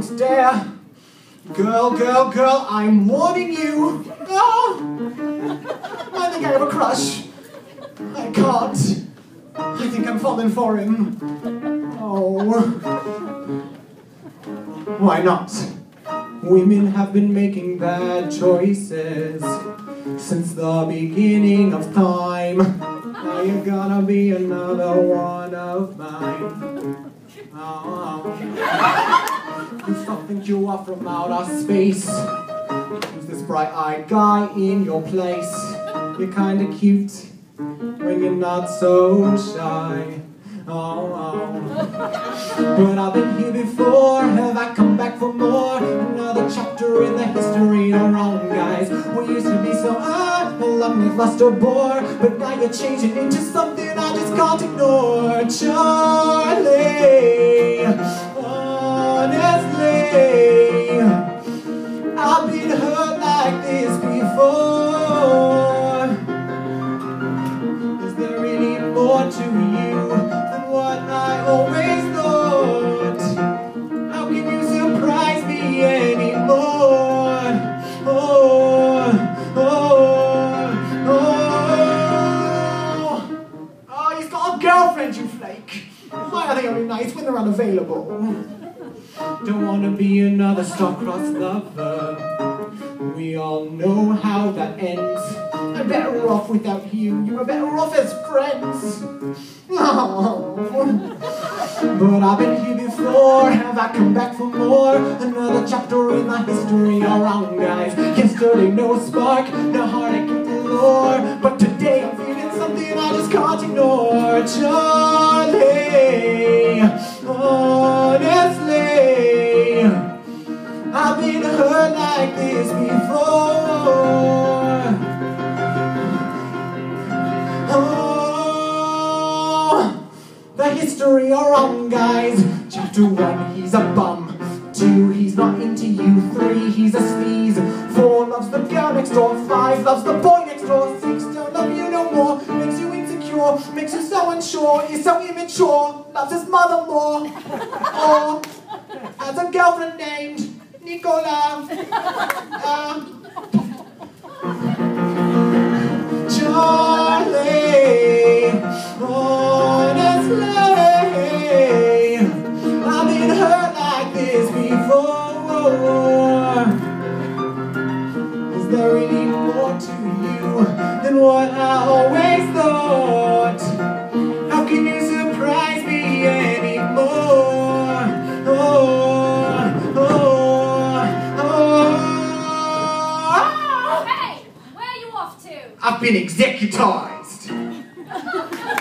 don't dare. Girl, girl, girl, I'm warning you. Oh, I think I have a crush. I can't. I think I'm falling for him. Oh. Why not? Women have been making bad choices since the beginning of time. Now you're gonna be another one of mine. Oh. Still think you are from outer space. Who's this bright-eyed guy in your place? You're kinda cute when you're not so shy. Oh, oh. But I've been here before, have I come back for more? Another chapter in the history of wrong guys. We used to be so ah, love me fluster bore, but now you're changing into something I just can't ignore. Charlie, got a girlfriend, you flake. Why are they only nice when they're unavailable? Don't want to be another star-crossed lover. We all know how that ends. I'm better off without you. You were better off as friends. Oh. But I've been here before. Have I come back for more? Another chapter in my history. All wrong, guys. Yesterday, no spark, no heartache in the lore. But today I'm something I just can't ignore. Charlie, honestly. I've been hurt like this before. Oh, the history are wrong, guys. Chapter one, he's a bum. Two, he's not into you. Three, he's a sneeze. Four, loves the girl next door. Five, loves the boy next door. Insecure. Makes you so unsure. Is so immature. Loves his mother-in-law. Or has a girlfriend named Nicola. Uh, Charlie, honestly, I've been hurt like this before. There more to you than what I always thought? How can you surprise me anymore? Oh, oh, oh. Hey, where are you off to? I've been executized.